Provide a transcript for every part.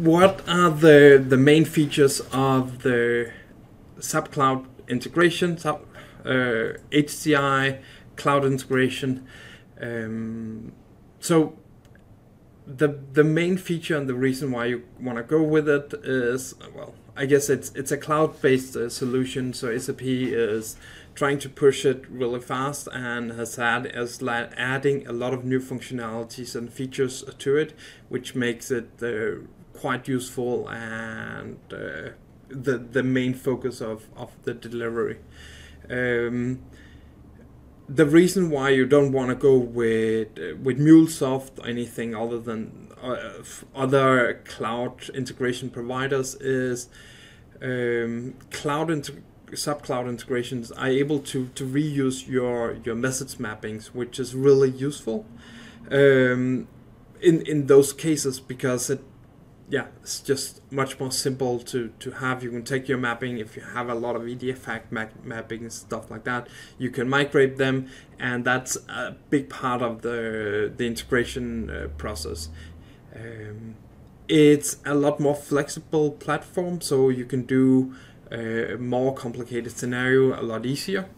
what are the the main features of the SAP Cloud integration, SAP uh, HCI cloud integration? Um, so the the main feature and the reason why you want to go with it is well, I guess it's it's a cloud-based uh, solution. So SAP is trying to push it really fast and has had as adding a lot of new functionalities and features to it, which makes it uh, quite useful and uh, the the main focus of of the delivery. Um, the reason why you don't want to go with uh, with MuleSoft or anything other than uh, other cloud integration providers is um, cloud SAP Cloud integrations are able to, to reuse your, your message mappings, which is really useful um, in, in those cases because it yeah, it's just much more simple to, to have. You can take your mapping if you have a lot of EDIFACT map- mapping and stuff like that. You can migrate them, and that's a big part of the the integration uh, process. Um, it's a lot more flexible platform, so you can do a more complicated scenario a lot easier.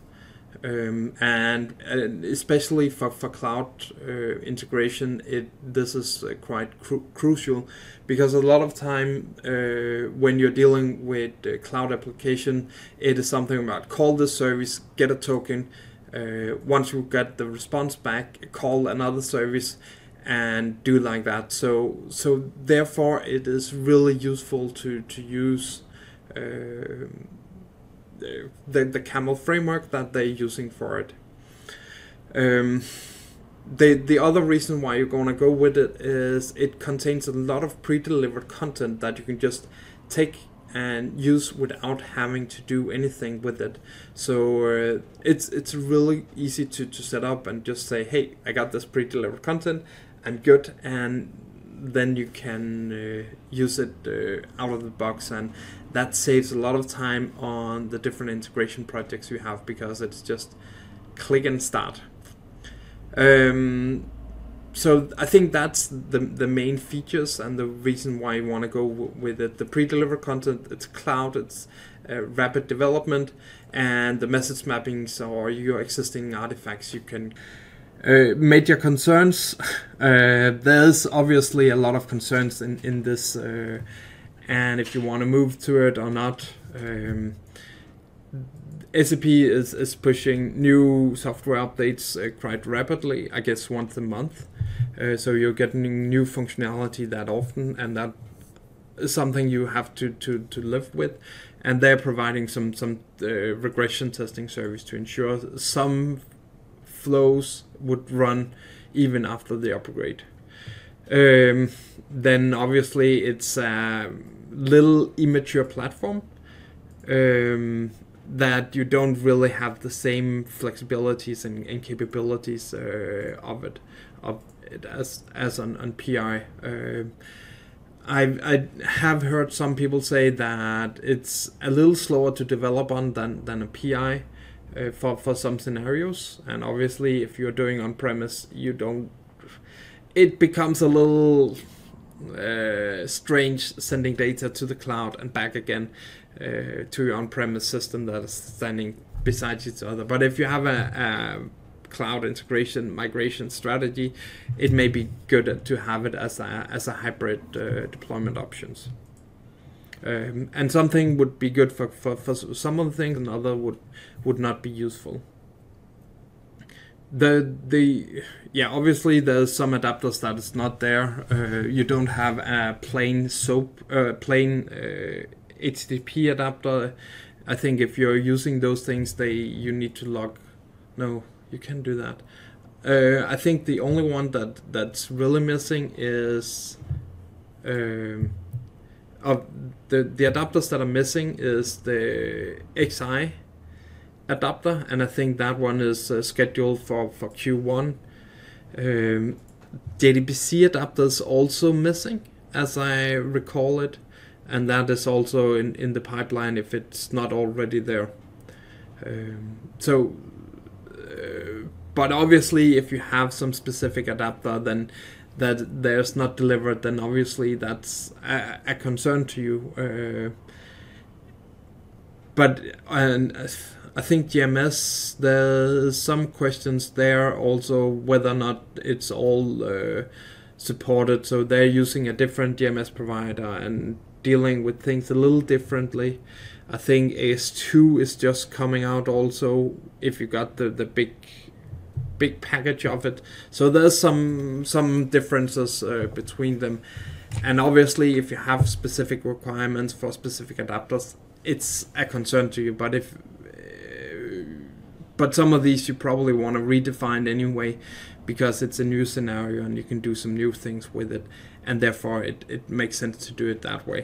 Um, and, and, especially for, for cloud uh, integration, it this is uh, quite cru- crucial because a lot of time uh, when you're dealing with cloud application, it is something about call the service, get a token. Uh, once you get the response back, call another service, and do like that. So so therefore, it is really useful to to use uh, the, the camel framework that they're using for it. Um, the the other reason why you're gonna go with it is it contains a lot of pre-delivered content that you can just take and use without having to do anything with it. So uh, it's it's really easy to, to set up and just say, hey, I got this pre-delivered content, I'm good, and then you can uh, use it uh, out of the box and that saves a lot of time on the different integration projects you have because it's just click and start um, so I think that's the the main features and the reason why you want to go with it. The pre-delivered content, it's cloud, it's uh, rapid development, and the message mappings or your existing artifacts you can uh, major concerns. Uh, there's obviously a lot of concerns in in this, uh, and if you want to move to it or not. Um, SAP is, is pushing new software updates uh, quite rapidly, I guess once a month. Uh, so you're getting new functionality that often, and that is something you have to, to, to live with. And they're providing some some uh, regression testing service to ensure some flows would run even after the upgrade. Um, then obviously it's a little immature platform um, that you don't really have the same flexibilities and, and capabilities uh, of it of it as as on, on PI. Uh, I I have heard some people say that it's a little slower to develop on than than a PI uh, for for some scenarios. And obviously, if you're doing on premise, you don't. It becomes a little uh, strange sending data to the cloud and back again uh, to your on-premise system that is standing beside each other. But if you have a, a cloud integration migration strategy, it may be good to have it as a as a hybrid uh, deployment options. Um, and something would be good for, for, for some of the things, and other would would not be useful. The the yeah obviously there's some adapters that is not there. Uh, you don't have a plain SOAP uh, plain HTTP uh, adapter. I think if you're using those things, they you need to log. No, you can do that. Uh, I think the only one that that's really missing is. Um, the the adapters that are missing is the XI adapter, and I think that one is uh, scheduled for for Q1. Um, JDBC adapter is also missing, as I recall it, and that is also in in the pipeline if it's not already there. Um, so. Uh, but obviously, if you have some specific adapter, then that there's not delivered, then obviously that's a, a concern to you. Uh, but and I think JMS there's some questions there also whether or not it's all uh, supported. So they're using a different JMS provider and dealing with things a little differently. I think AS2 is just coming out also if you got the the big big package of it. So there's some some differences uh, between them. And obviously if you have specific requirements for specific adapters, it's a concern to you, but if uh, but some of these you probably want to redefine anyway because it's a new scenario and you can do some new things with it and therefore it, it makes sense to do it that way